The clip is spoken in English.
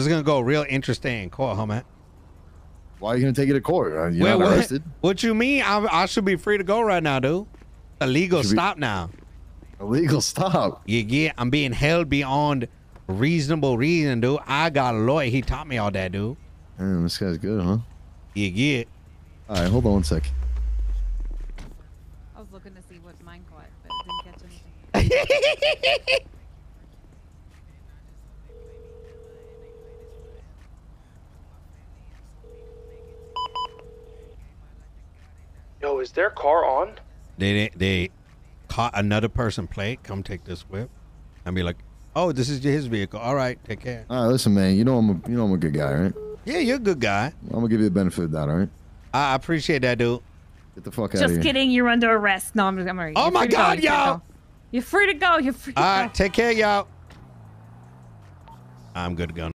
This is gonna go real interesting in court, huh, man? Why are you gonna take it to court? Uh, You're Wait, not what, arrested. what you mean? I, I should be free to go right now, dude. A legal be- stop now. Illegal stop. You get, I'm being held beyond reasonable reason, dude. I got a lawyer. He taught me all that, dude. Damn, this guy's good, huh? You get. All right, hold on one sec. I was looking to see what mine caught, but didn't catch anything. Yo, is their car on? They they- they caught another person plate. Come take this whip. And be like, oh, this is his vehicle. All right, take care. All right, listen, man. You know I'm a you know I'm a good guy, right? Yeah, you're a good guy. I'm gonna give you the benefit of that, all right? I appreciate that, dude. Get the fuck out of here. Just kidding, you're under arrest. No, I'm, I'm alright. Oh my free go, God, you're free to go. You're free to go. You're free to All go. right, take care, y'all. I'm good to go.